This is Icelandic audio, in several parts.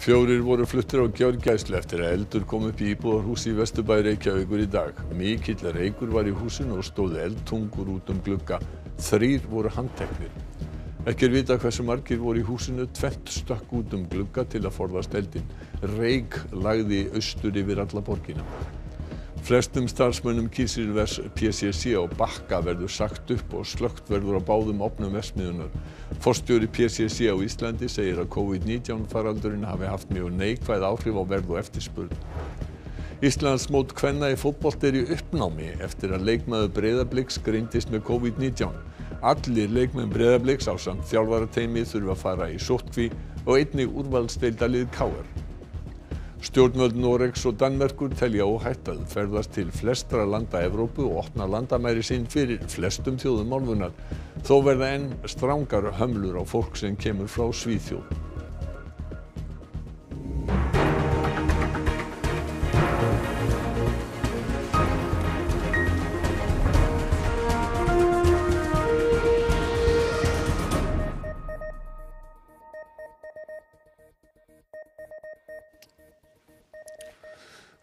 Fjórir voru fluttir á gjörgæslu eftir að eldur kom upp í íbúðarhúsi í Vesturbæ Reykjavíkur í dag. Mikill reykur var í húsinu og stóð eldtungur út um glugga. Þrýr voru handteknir. Ekki er vitað hversu margir voru í húsinu, tvennt stökk út um glugga til að forðast eldinn. Reyk lagði austur yfir alla borgina. Flestum starfsmönnum kísilvers PCC á Bakka verður sagt upp og slökkt verður á báðum opnum versmiðjunar. Forstjóri PCC á Íslandi segir að COVID-19 faraldurinn hafi haft mjög neikvæð áhrif á verð og eftirspurn. Íslandsmót kvenna í fótbolta er í uppnámi eftir að leikmaður Breiðabliks greindist með COVID-19. Allir leikmenn Breiðabliks ásamt þjálfarateimi þurfa að fara í sóttkví og einnig úrvalsdeildalið KR. Stjórnvöld Noregs og Danmerkur telja óhætt að ferðast til flestra landa Evrópu og opna landamæri sín fyrir flestum þjóðum álfunnar. Þó verða enn strangar hömlur á fólk sem kemur frá Svíþjóð.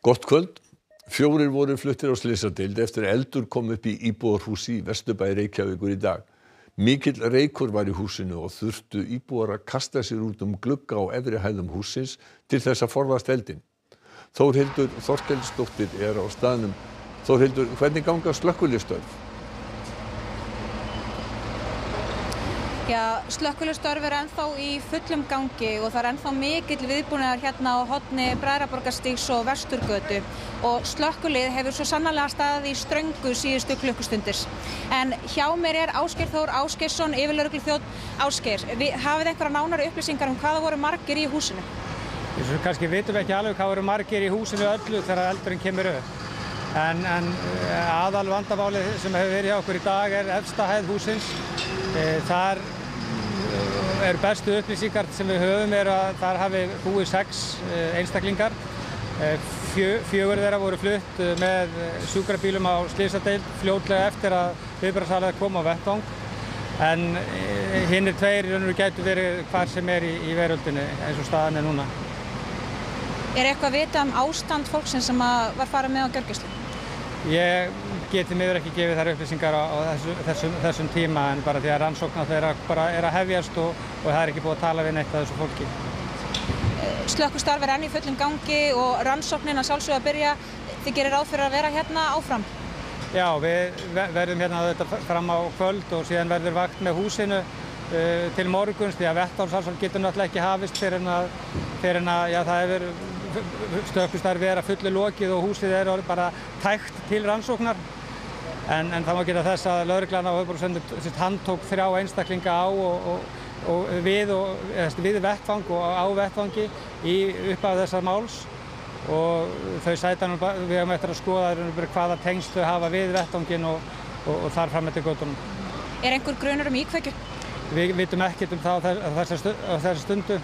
Gott kvöld. Fjórir voru fluttir á slysadeild eftir að eldur kom upp í íbúðarhúsi í Vesturbæ Reykjavíkur í dag. Mikill reykur var í húsinu og þurftu íbúar að kasta sér út um glugga á efri hæðum húsins til þess að forðast eldinn. Þórhildur Þorkelsdóttir er á staðnum. Þórhildur, hvernig ganga slökkulistörf? Já, slökkulistörf er ennþá í fullum gangi og það er ennþá mikill viðbúnaðar hérna á hotni Bræðraborgarstíks og Vesturgötu og slökkulið hefur svo sannlega staðið í ströngu síðustu klukkustundir. En hjá mér er Ásgeir Þór Ásgeirsson, yfirlauruglu þjótt. Við hafið einhverja nánari upplýsingar um hvaða voru margir í húsinu? Þessu kannski vitum við ekki alveg hvað voru margir í húsinu öllu þegar eldurinn kemur upp. En, en aðal vandaválið sem hefur verið hjá okkur í dag er efsta hæð húsins. Þar er bestu upplýsingar sem við höfum er að þar hafi búið sex einstaklingar. Fjö, fjögur þeirra voru flutt með sjúkrabílum á Slísadeild fljótlega eftir að viðbæðarsalega kom á vettvang. En hinn er tveir í raun og veru gætu verið hvar sem er í, í veröldinu eins og staðan er núna. Er eitthvað að vita um ástand fólksins sem var farið með á gjörgjuslu? Ég geti miður ekki gefið þær upplýsingar á, á þessu, þessum, þessum tíma en bara því að rannsóknar þeirra bara er að hefjast og, og það er ekki búið að tala við neitt af þessu fólki. Slökkustarf er enn í fullum gangi og rannsóknin að sjálfsögja að byrja. Þið gerir ráð fyrir að vera hérna áfram? Já, við verðum hérna þetta fram á kvöld og síðan verður vakt með húsinu uh, til morguns því að vettálsalsal getur náttúrulega ekki hafist fyrir en að, fyrir en að já, það hefur stökkustarfi er að fullu lokið og húsið er bara tækt til rannsóknar. En, en það má geta þess að lauruglan á höfbúrúsöndum handtók þrjá einstaklinga á og, og, og við, við vettvang og á vettvangi í uppaf þessar máls og þau sæta nú, við hefum eftir að skoða hvaða tengst þau hafa við vettvangin og, og þar fram eftir göttunum. Er einhver grunur um íkveikju? Við vitum ekkert um það á þessar stundu.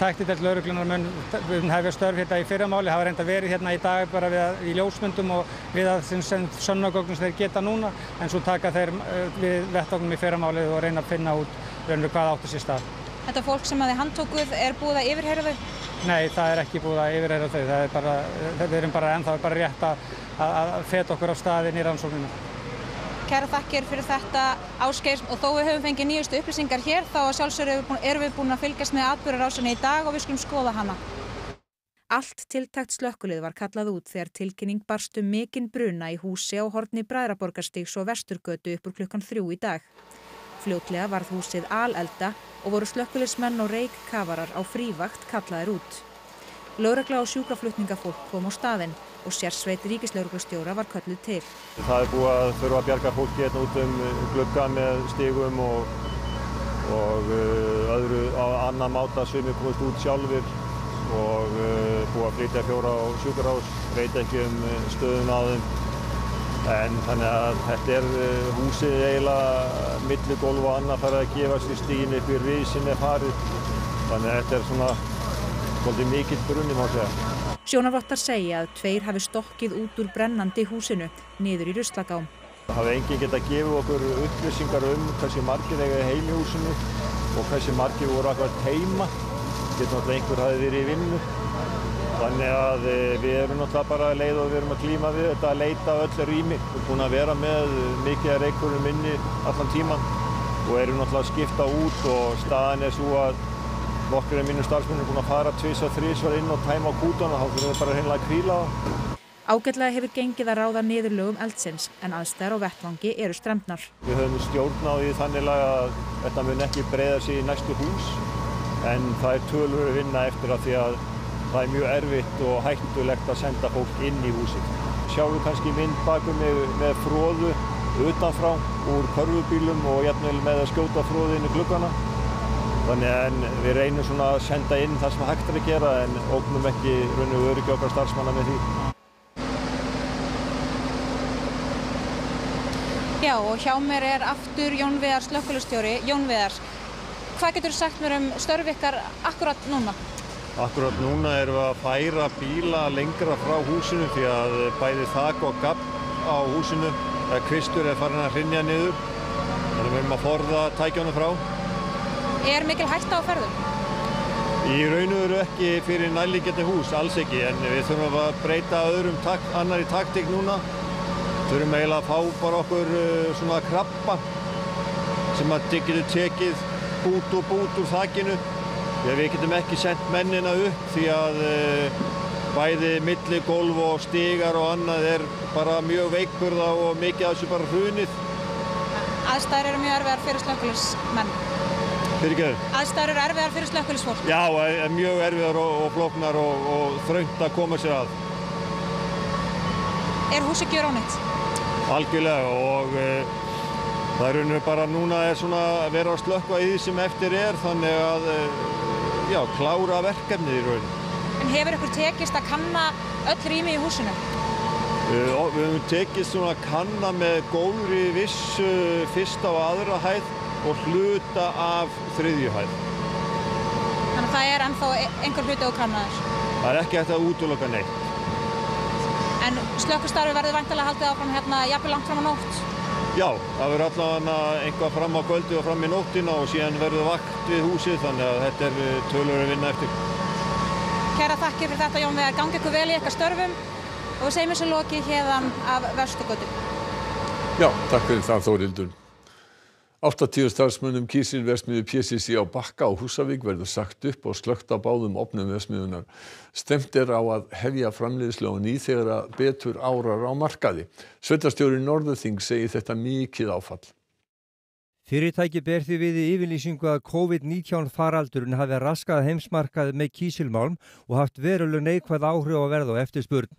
Tæktidelt lauruglunar mun hefja störf hérna í fyrramáli, hafa reynda verið hérna í dag bara við að, í ljósmyndum og við að sem sönnagögnum þeir geta núna en svo taka þeir við vettognum í fyrramáli og reyna að finna út hvað áttu sér stað. Þetta fólk sem að þið handtókuð er búið að yfirherra þau? Nei, það er ekki búið að yfirherra þau. Það er bara, við erum bara ennþá bara rétt að, að feta okkur á staðin í rannsókninu. Kæra þakkir fyrir þetta Ásgeir og þó við höfum fengið nýjustu upplýsingar hér þá sjálfsögur erum við búin að fylgjast með atbyrjarásinni í dag og við skulum skoða hana. Allt tiltækt slökkulið var kallað út þegar tilkynning barstu mikinn bruna í húsi á horni Bræðraborgarstíks og Vesturgötu upp úr klukkan þrjú í dag. Fljótlega varð húsið alelda og voru slökkulismenn og reykkafarar á frívakt kallaðir út. Lögregla og sjúkraflutningafólk kom á staðinn og sérsveit ríkislauruglustjóra var kölluð til. Það er búið að þurfa að bjarga fólki hérna út um glugga með stigum og, og uh, öðru á annan máta sem er komist út sjálfur og uh, búið að flytja fjóra á sjúkarhás, veit ekki um stöðun á þeim. En þannig að þetta er húsið eiginlega milli gólf og annað farið að gefa sér stígin upp í risinni farið. Þannig að þetta er svona svolítið mikill brunni má segja. Sjónarvottar segja að tveir hafi stokkið út úr brennandi húsinu, niður í ruslagám. Það hafi enginn gett að gefa okkur upplýsingar um hversi margir eiga heim í húsinu og hversi margir voru akkurat heima. getur náttúrulega einhver hafi verið í vinnu. Þannig að eh, við erum náttúrulega bara leið og við erum að klíma við þetta að leita öll rými. Við erum búin að vera með mikið reikurum inni allan tíman og erum náttúrulega að skipta út og staðan er svo að nokkur af mínum starfsmennir er búin að fara tvís og þrís inn og tæma á kútana, þá þurfum við bara hreinlega að kvíla á. Ágætlega hefur gengið að ráða niðurlögum eldsins en aðstæðar og vettvangi eru stremnar. Við höfum stjórn á því þannig að þetta mun ekki breyða sig í næstu hús en það er tölur að vinna eftir að því að það er mjög erfitt og hættulegt að senda fólk inn í húsið. Sjáum við kannski mynd bakum með, með fróðu utanfrá úr körfubílum og jæfnvel með að skjóta í gluggana. Þannig að við reynum svona að senda inn það sem hægt er að gera en ógnum ekki raun og öryggi okkar starfsmanna með því. Já og hjá mér er aftur Jón Viðar slökkulustjóri. Jón Viðar, hvað getur þú sagt mér um störf ykkar akkurat núna? Akkurat núna erum við að færa bíla lengra frá húsinu því að bæði þak og gapp á húsinu eða kvistur er farin að hrinja niður. Þannig við erum að forða tækjónu frá. Er mikil hætta á ferðum? Í raun og veru ekki fyrir nælíkjandi hús, alls ekki, en við þurfum að breyta öðrum tak, annari taktík núna þurfum eiginlega að fá bara okkur uh, svona krabba sem að getur tekið bút og bút úr þakkinu við getum ekki sendt mennina upp því að uh, bæði milligólf og stígar og annað er bara mjög veikburða og mikið af þessu bara hrunið. Aðstæður eru mjög erfiðar fyrir slökkulismenn. Aðstæður eru erfiðar fyrir slökkulisfólk. Já, mjög erfiðar og, og flóknar og, og þröngt að koma sér að. Er húsi ekki rónitt? algjörlega og uh, það er og bara núna er að vera að slökka í því sem eftir er þannig að uh, já, klára verkefnið í raun. En hefur ykkur tekist að kanna öll rými í húsinu? Uh, við höfum tekist svona að kanna með góðri vissu fyrsta og aðra hæð og hluta af þriðju hæð. Þannig að það er ennþá e- einhver hluti á kannaður? Það er ekki eftir að útlöka neitt. En slökkustarfi verður vantilega haldið áfram hérna jafnveg langt fram á nótt? Já, það verður allavega einhvað fram á kvöldi og fram í nóttina og síðan verður vakt við húsið þannig að þetta er eh, tölur að vinna eftir. Kæra þakkir fyrir þetta Jón Vegar, gangi ykkur vel í eitthvað störfum og við segjum þessu lokið hérðan af Vörstugötu. Já, takk fyrir það Þórildur. 80 starfsmönnum kísilversmiðu PCC á Bakka á Húsavík verður sagt upp og slögt á báðum opnum versmiðunar. Stemt er á að hefja framleiðslu á ný þegar betur árar á markaði. Sveitastjóri Norðurþing segir þetta mikið áfall. Fyrirtæki ber því við í yfirlýsingu að COVID-19 faraldurinn hafi raskað heimsmarkaði með kísilmálm og haft veruleg neikvæð áhrif á verð og eftirspurn.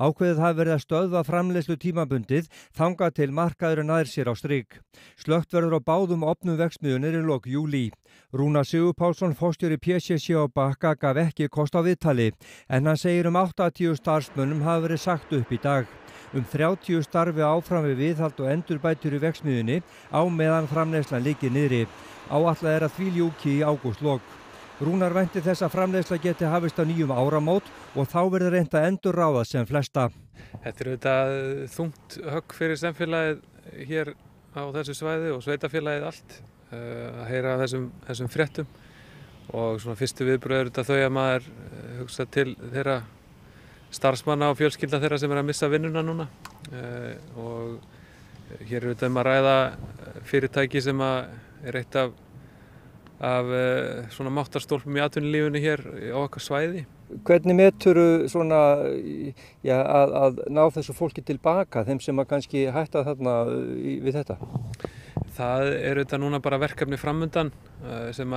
Ákveðið hafi verið að stöðva framlegslu tímabundið þanga til markaðurinn aðeins sér á stryk. Slögt verður á báðum opnum vexmiðunir í lok júli. Rúna Sigur Pálsson, fórstjóri PSC á Bakka, gaf ekki kost á viðtali en hann segir um 80 starfsmönnum hafi verið sagt upp í dag. Um 30 starfi áfram við viðhald og endurbætur í veksmiðunni á meðan framlegslan líki niðri. Áallega er að því ljúki í ágústlokk. Rúnar vænti þess að framlegsla geti hafist á nýjum áramót og þá verður reynda endur ráða sem flesta. Þetta er auðvitað þungt högg fyrir semfélagið hér á þessu svæði og sveitafélagið allt eh, að heyra þessum, þessum fréttum og svona fyrstu viðbröður þetta þau að maður eh, hugsa til þeirra starfsmanna og fjölskylda þeirra sem er að missa vinnuna núna eh, og hér er auðvitað um að ræða fyrirtæki sem er eitt af, af eh, svona máttarstólpum í atvinnulífunni hér á okkar svæði. Hvernig meturu svona já, að, að ná þessu fólki tilbaka, þeim sem að kannski hætta þarna við þetta? Það er auðvitað núna bara verkefni framöndan eh, sem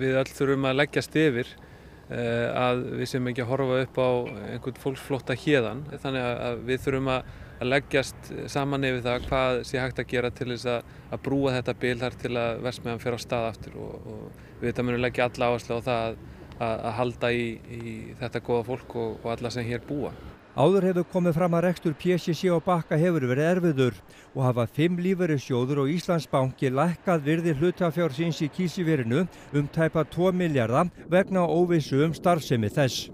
við öll þurfum að leggjast yfir Eh, að við sem ekki að horfa upp á einhvern fólksflótta hérðan þannig að við þurfum að leggjast saman yfir það hvað sé hægt að gera til þess að, að brúa þetta bil þar til að versmiðan fyrir á stað aftur og, og við þetta munum leggja alla áherslu á það að, að, að halda í, í þetta goða fólk og, og alla sem hér búa. Áður hefur komið fram að rekstur PSC og bakka hefur verið erfiður og hafa fimm lífverðisjóður og Íslandsbanki lækkað virði hlutafjársins í kísiverinu um tæpa 2 miljardar vegna óvissu um starfsemi þess.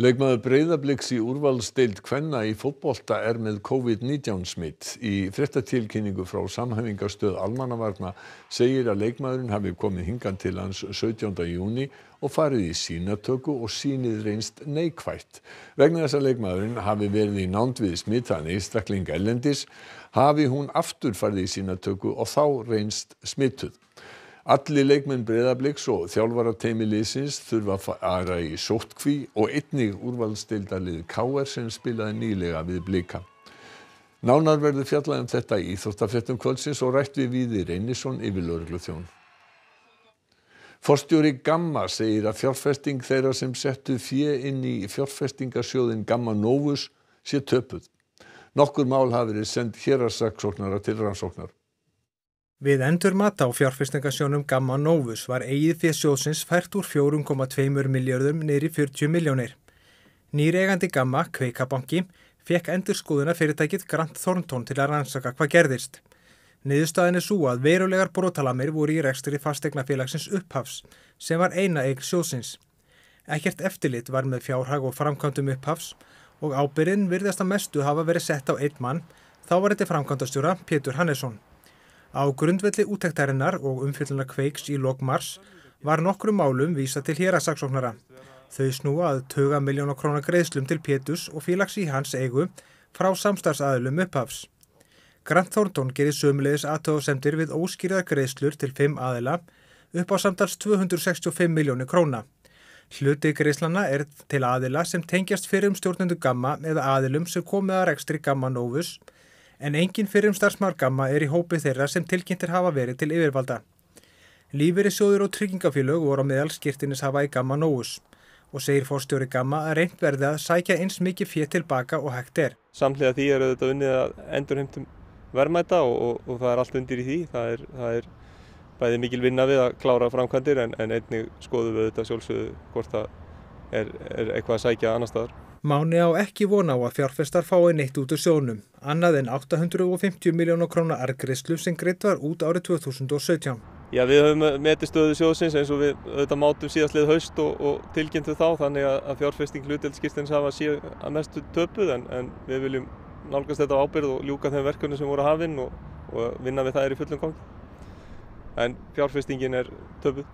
Leikmaður Breiðabliks í úrvalsdeild kvenna í fótbolta er með COVID-19 smitt. Í fréttatilkynningu frá samhæfingarstöð Almannavarna segir að leikmaðurinn hafi komið hingan til hans 17. júni og farið í sínatöku og sínið reynst neikvætt. Vegna þess að leikmaðurinn hafi verið í nánd við smittan einstakling ellendis hafi hún aftur farið í sínatöku og þá reynst smittuð. Allir leikmenn Breiðabliks og þjálfarateimi liðsins þurfa að fara í sóttkví og einnig úrvalsdeildarlið KR sem spilaði nýlega við Blika. Nánar verður fjallað um þetta í Íþróttafréttum kvöldsins og rætt við Víði Reynisson yfir lögregluþjón. Forstjóri Gamma segir að fjárfesting þeirra sem settu fjö inn í fjárfestingasjóðin Gamma Novus sé töpuð. Nokkur mál hafi verið sendt hérasaksóknara til rannsóknar. Við endurmat á fjárfestingasjónum Gamma Novus var eigið fyrir sjóðsins fært úr 4,2 miljardum neyri 40 miljónir. Nýregandi Gamma, Kveikabanki, fekk endurskóðuna fyrirtækið Grant Thornton til að rannsaka hvað gerðist. Niðurstaðin er svo að verulegar brotalamir voru í rekstri fastegnafélagsins upphafs sem var eina eign sjóðsins. Ekkert eftirlit var með fjárhag og framkvæmdum upphafs og ábyrðin virðast að mestu hafa verið sett á einn mann, þá var þetta framkvæmdastjóra Pétur Hannesson. Á grundvelli útæktarinnar og umfyllunar kveiks í lokmars var nokkru málum vísa til hérasaksóknara. Þau snúa að 20 miljónar krónar greiðslum til Pétus og félags í hans eigu frá samstarfsaðlum upphafs. Grant Thornton gerir sömulegis aðtöðasemtir við óskýrðar greiðslur til 5 aðila upp á samtals 265 miljónir króna. Hluti greiðslana er til aðila sem tengjast fyrir um stjórnendu gamma eða aðilum sem komið að rekstri gamma Novus en engin fyrir um starfsmargamma er í hópi þeirra sem tilkynntir hafa verið til yfirvalda. Lífeyrissjóður og tryggingafélög voru á meðal skirtinis hafa í Gamma Nóus og segir fórstjóri Gamma að reynd verði að sækja eins mikið fér tilbaka og hægt er. Samlega því er þetta unnið að endurheimtum verðmæta og, og, og það er allt undir í því. Það er, það er bæði mikil vinna við að klára framkvæmdir en, en einnig skoðum við þetta sjálfsögðu hvort það er, er eitthvað að sækja annar staðar. Máni á ekki vona á að fjárfestar fái neitt út úr sjónum, annað en 850 miljónu krónar argrislu sem greitt var út árið 2017. Já, við höfum metið stöðu sjóðsins eins og við auðvitað mátum síðastlið haust og, og tilkynntu þá þannig að fjárfesting hlutelskistins hafa síðan að mestu töpuð en, en við viljum nálgast þetta á ábyrð og ljúka þeim verkefni sem voru að hafinn og, og vinna við það er í fullum gangi. En fjárfestingin er töpuð.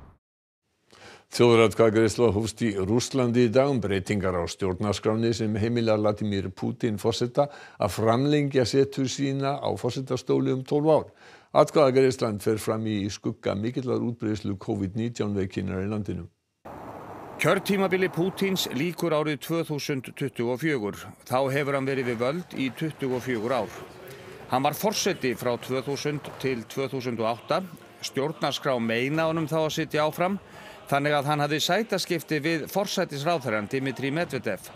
Þjóðratkvæðgreysla hófst í Rúslandi í dag um breytingar á stjórnarskráni sem heimilar Vladimir Putin fórseta að framlengja setur sína á fórsetastóli um 12 ár. Atkvæðagreyslan fer fram í skugga mikillar útbreyslu COVID-19 veikinnar í landinu. Kjörtímabili Pútins líkur árið 2024. Þá hefur hann verið við völd í 24 ár. Hann var fórseti frá 2000 til 2008. Stjórnarskrá meina honum þá að sitja áfram þannig að hann hafði sætaskipti við forsætisráþarann Dimitri Medvedev.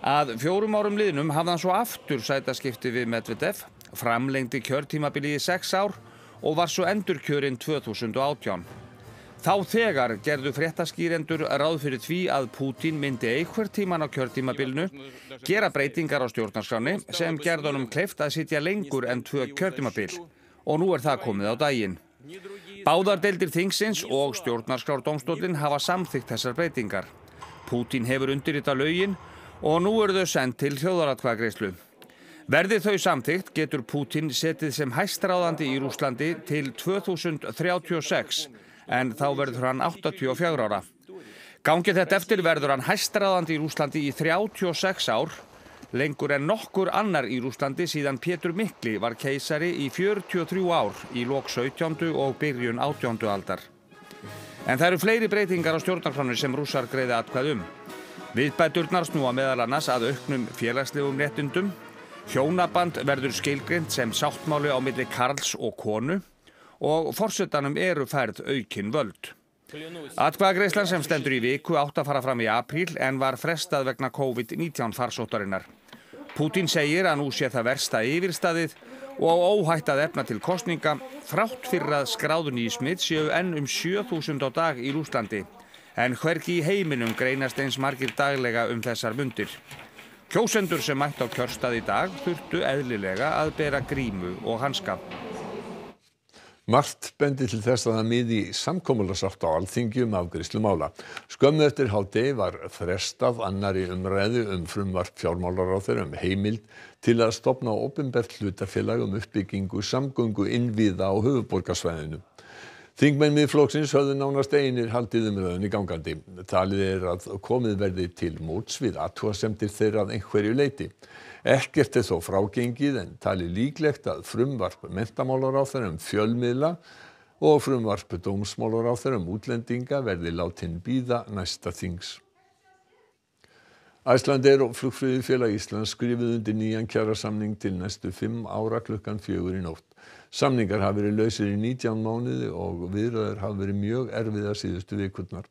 Að fjórum árum liðnum hafði hann svo aftur sætaskipti við Medvedev, framlengdi kjörtímabilið í sex ár og var svo endurkjörinn 2018. Þá þegar gerðu fréttaskýrendur ráð fyrir því að Pútín myndi einhver tíman á kjörtímabilinu gera breytingar á stjórnarskráni sem gerðunum kleift að sitja lengur en tvö kjörtímabil og nú er það komið á daginn. Báðar deildir þingsins og stjórnarskrárdómstólinn hafa samþygt þessar breytingar. Pútín hefur undir þetta laugin og nú eru þau sendt til þjóðaratkvæðagreyslu. Verðið þau samþygt getur Pútín setið sem hæstráðandi í Rúslandi til 2036 en þá verður hann 84 ára. Gangið þetta eftir verður hann hæstráðandi í Rúslandi í 36 ár lengur en nokkur annar í Rúslandi síðan Pétur Mikli var keisari í 43 ár í lok 17. og byrjun 18. aldar. En það eru fleiri breytingar á stjórnarkránu sem rússar greiði atkvæðum. Viðbæturnar snúa meðal annars að auknum félagslegum réttundum, hjónaband verður skilgrind sem sáttmáli á milli Karls og konu og fórsetanum eru færð aukinn völd. Atkvæðagreislan sem stendur í viku átt að fara fram í apríl en var frestað vegna COVID-19 farsóttarinnar. Putin segir að nú sé það versta yfirstaðið og óhætt að efna til kostninga þrátt fyrir að skráðun í smitt séu enn um 7000 á dag í Rúslandi. En hverki í heiminum greinast eins margir daglega um þessar mundir. Kjósendur sem mætt á kjörstað í dag þurftu eðlilega að bera grímu og hanska. Margt bendi til þess að það miði samkomulasátt á alþingi um afgriðslu mála. Skömmu eftir hádegi var frestað annari umræðu um frumvarp fjármálaráþur um heimild til að stopna ofinbert hlutafélag um uppbyggingu samgöngu innvíða á höfuborgarsvæðinu. Þingmenn miðflokksins höfðu nánast einir haldið umræðunni gangandi. Talið er að komið verði til móts við aðtúasemtir þeirra að einhverju leiti. Ekkert er þó frágengið en talið líklegt að frumvarp mentamálaráþur um fjölmiðla og frumvarp dómsmálaráþur um útlendinga verði látin býða næsta þings. Æslandeir og Flugfröðufélag Íslands skrifuðu undir nýjan kjarasamning til næstu fimm ára klukkan fjögur í nótt. Samningar hafa verið lausir í 19 mánuði og viðröður hafa verið mjög erfiða síðustu vikurnar.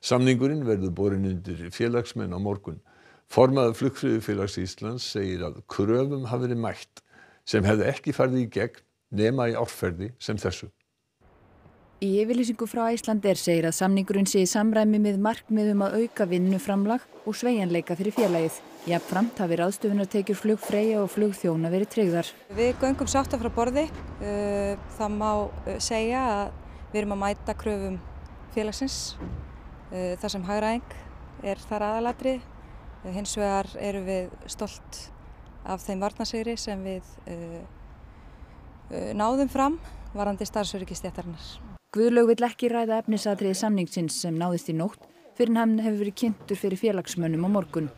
Samningurinn verður borin undir félagsmenn á morgun. Formaður Flugfröðufélags Íslands segir að kröfum hafi verið mætt sem hefði ekki farið í gegn nema í árferði sem þessu. Í yfirlýsingu frá Æslandir segir að samningurinn sé í samræmi með markmiðum að auka vinnuframlag og sveigjanleika fyrir félagið. Jafnframt hafi ráðstöfunartekjur flugfreyja og flugþjóna verið tryggðar. Við göngum sátt af frá borði. Uh, það má uh, segja að við erum að mæta kröfum félagsins. Uh, það sem hagraðing er þar aðalatri. Hins vegar eru við stolt af þeim varnasegri sem við náðum fram varandi starfsöryggistéttarinnar. Guðlaug vill ekki ræða efnisatriði samningsins sem náðist í nótt fyrir hann hefur verið kynntur fyrir félagsmönnum á morgun.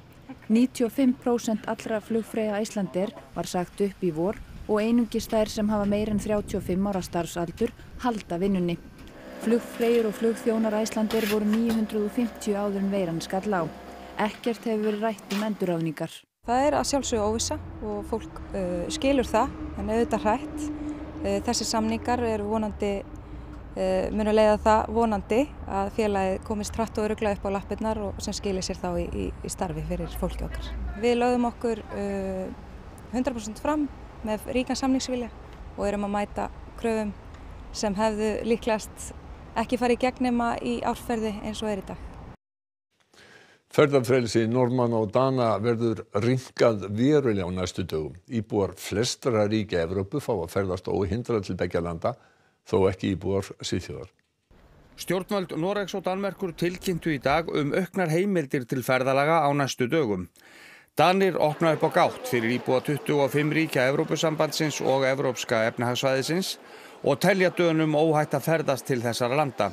95% allra flugfræða Æslandir var sagt upp í vor og einungis þær sem hafa meir en 35 ára starfsaldur halda vinnunni. Flugfræður og flugþjónar Æslandir voru 950 áður en veiran skall á. Ekkert hefur verið rætt um enduráðningar. Það er að sjálfsögja óvisa og fólk uh, skilur það en auðvitað hrætt. Uh, þessi samningar eru vonandi Eh, munu leiða það vonandi að félagið komist hratt og öruglega upp á lappirnar og sem skilir sér þá í, í, í starfi fyrir fólki okkar. Við lögum okkur uh, eh, 100% fram með ríkan samningsvilja og erum að mæta kröfum sem hefðu líklegast ekki farið gegnema í árferði eins og er í dag. Ferðarfrelsi Normann og Dana verður ringað verulega á næstu dögum. Íbúar flestra ríkja Evrópu fá að ferðast óhindrað til begja landa þó ekki íbúar síðþjóðar. Stjórnvöld Noregs og Danmerkur tilkynntu í dag um auknar heimildir til ferðalaga á næstu dögum. Danir opna upp á gátt fyrir íbúa 25 ríkja Evrópusambandsins og Evrópska efnahagsvæðisins og telja dönum óhætt að ferðast til þessara landa.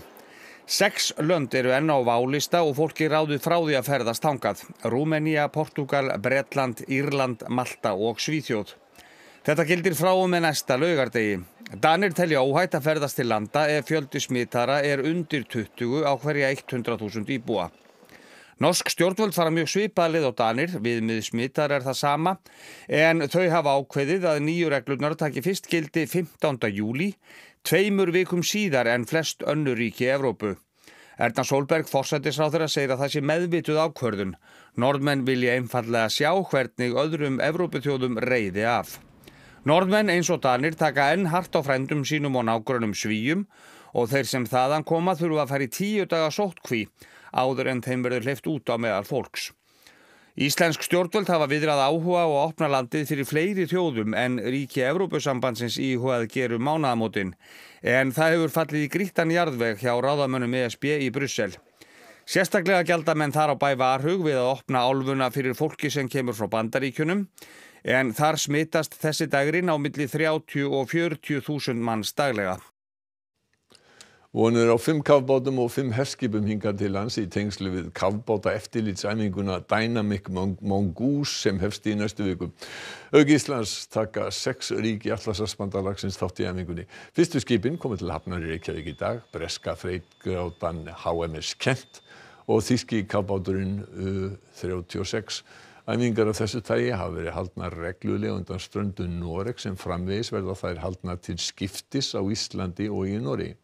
Seks lönd eru enn á válista og fólki ráðu frá því að ferðast hangað. Rúmenía, Portugal, Bretland, Írland, Malta og Svíþjóð. Þetta gildir frá og með næsta laugardegi. Danir telja óhætt að ferðast til landa ef fjöldi smittara er undir 20 á hverja 100.000 íbúa. Norsk stjórnvöld fara mjög svipaðlið á Danir, viðmið smittar er það sama, en þau hafa ákveðið að nýju reglunar taki fyrst gildi 15. júli, tveimur vikum síðar en flest önnur ríki Evrópu. Erna Solberg, fórsættisráður að segja að það sé meðvituð ákvörðun. Norðmenn vilja einfallega sjá hvernig öðrum Evróputjóðum reyði af. Norðmenn eins og Danir taka enn hart á frændum sínum og nágrunum svíjum og þeir sem þaðan koma þurfa að fara í tíu daga sóttkví áður en þeim verður hleyft út á meðal fólks. Íslensk stjórnvöld hafa viðrað áhuga og opna landið fyrir fleiri þjóðum en ríki Evrópusambandsins íhugað gerum mánaðamótin en það hefur fallið í grítan jarðveg hjá ráðamönnum ESB í Brussel. Sérstaklega gælda menn þar á bæ varhug við að opna álfuna fyrir fólki sem kemur frá bandaríkunum en þar smittast þessi dagrin á milli 30 og 40 þúsund manns daglega. Vonir á fimm kafbátum og fimm herskipum hinga til lands í tengslu við kafbáta eftirlitsæminguna Dynamic Mongoose sem hefst í næstu viku. Auk Íslands taka sex ríki allarsarspandalagsins þátt í æmingunni. Fyrstu skipin komið til Hafnar í Reykjavík í dag, Breska freitgrátan HMS Kent og þíski kafbáturinn U36. Æfingar af þessu tagi hafa verið haldnar reglulega undan ströndu Noreg sem framvegis verða þær haldnar til skiptis á Íslandi og í Noregi.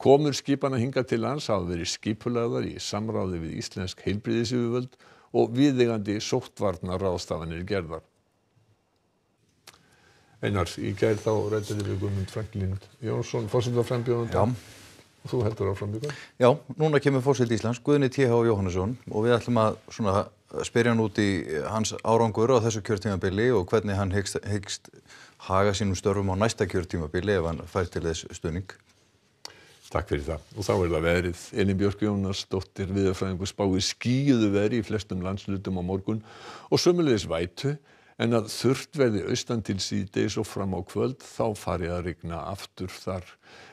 Komur skipana hinga til lands hafa verið skipulaðar í samráði við Íslensk heilbriðisífuvöld og viðegandi sóttvarnar ráðstafanir gerðar. Einar, í gær þá rættir við Guðmund Franklin Jónsson, fórsetaframbjóðan. Og þú heldur áfram ykkur? Já, núna kemur fórsild Íslands, Guðni T.H. Jóhannesson og við ætlum að spyrja hann út í hans árangur á þessu kjörtímabili og hvernig hann hyggst, hyggst haga sínum störfum á næsta kjörtímabili ef hann fær til þess stunning. Takk fyrir það. Og þá er það verið. Elin Björk Jónasdóttir viðarfræðingur spái skíuðu veri í flestum landslutum á morgun og sömulegis vætu en að þurft verði austan til síðdeis og fram á kvöld þá farið að rigna aftur þar.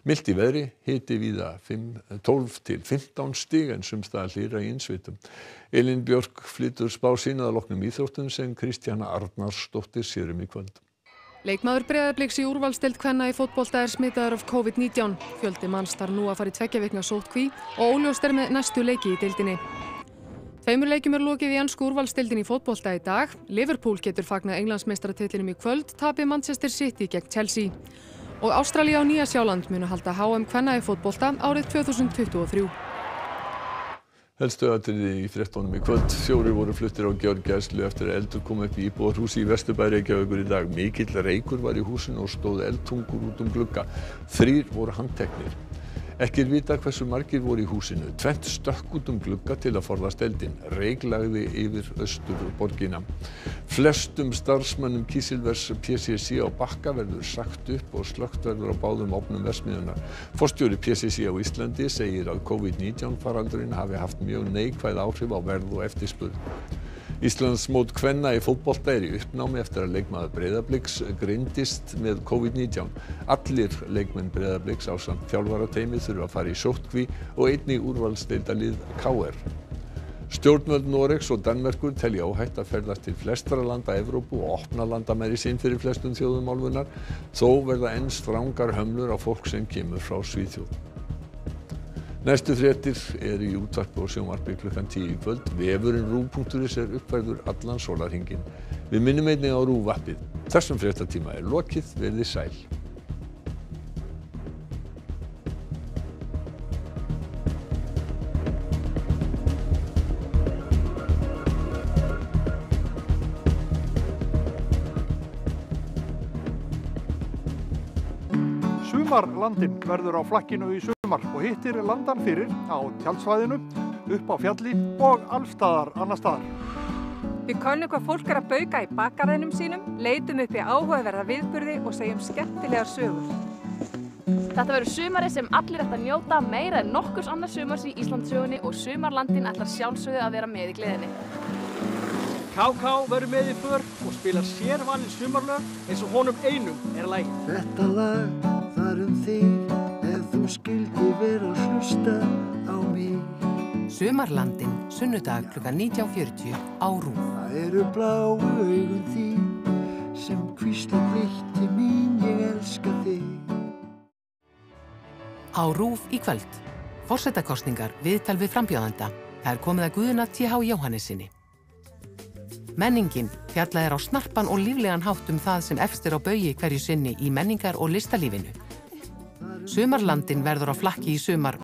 Milt í veðri hiti viða 12 til 15 stig en sumstað hlýra í insvitum. Elin Björk flyttur spá sínaða loknum íþróttum sem Kristjana Arnarsdóttir sérum í kvöld. Leikmaður Breiðabliks í úrvalstild kvenna í fótbolta er smitaður af COVID-19. Fjöldi manns þar nú að fara í tveggja vikna sótkví og óljóst er með næstu leiki í deildinni. Tveimur leikjum er lokið í ennsku úrvalstildin í fótbolta í dag. Liverpool getur fagnað englandsmeistaratillinum í kvöld, tapir Manchester City gegn Chelsea. Og Ástralja og Nýja Sjáland munu halda HM kvenna í fótbolta árið 2023. Helstu aðtriði í frettónum í kvöld. Fjóri voru fluttir á gjörgæslu eftir að eldur kom upp í íbúðarhúsi í Vesturbæri Reykjavíkur í dag. Mikill reykur var í húsinu og stóð eldtungur út um glugga. Þrýr voru handteknir. Ekki er vita hversu margir voru í húsinu. Tvent stökk út um glugga til að forðast eldinn. Reiklagði yfir austur borgina. Flestum starfsmönnum Kísilvers PCC á Bakka verður sagt upp og slögt verður á báðum opnum versmiðunar. Forstjóri PCC á Íslandi segir að COVID-19 faraldurinn hafi haft mjög neikvæð áhrif á verð og eftirspurn. Íslandsmót kvenna í fótbolta er í uppnámi eftir að leikmaður Breiðabliks greindist með COVID-19. Allir leikmenn Breiðabliks á samt þjálfarateimi þurfa að fara í sóttkví og einnig úrvalsdeildalið KR. Stjórnvöld Noregs og Danmerkur telja óhætt að ferðast til flestra landa Evrópu og opna landamæri sinn fyrir flestum þjóðum álfunar. Þó verða enn strangar hömlur á fólk sem kemur frá Svíþjóð. Næstu fréttir er í útvarpi og sjónvarpi klukkan 10 í kvöld. Vefurinn rúv.is er uppfærður allan sólarhingin. Við minnum einnig á rúvappið. Þessum fréttatíma er lokið, verði sæl. Sumarlandin verður á flakkinu í sumar og hittir landan fyrir á tjaldsvæðinu, upp á fjalli og allstaðar annar staðar. Við konnum hvað fólk er að bauka í bakgarðinum sínum, leitum upp í áhugaverða viðburði og segjum skemmtilegar sögur. Þetta verður sumari sem allir ætla að njóta meira en nokkurs annars sumars í Íslandsögunni og sumarlandin ætlar sjálfsögðu að vera með í gleðinni. KK verður með í för og spilar sérvalin sumarlög eins og honum einum er lægi. Þetta lag þar um þig þú skildi vera að hlusta á mig. Sumarlandin, sunnudag kl. 19.40 á Rúf. Það eru bláu augun þín sem kvísla blitti mín, ég elska þig. Á Rúf í kvöld. Fórsetakostningar viðtal við frambjóðanda. Það er komið að Guðuna T.H. Jóhannesinni. Menningin fjallað er á snarpan og líflegan hátt um það sem efstir á baui hverju sinni í menningar og listalífinu. Sumarlandin verður á flakki í sumar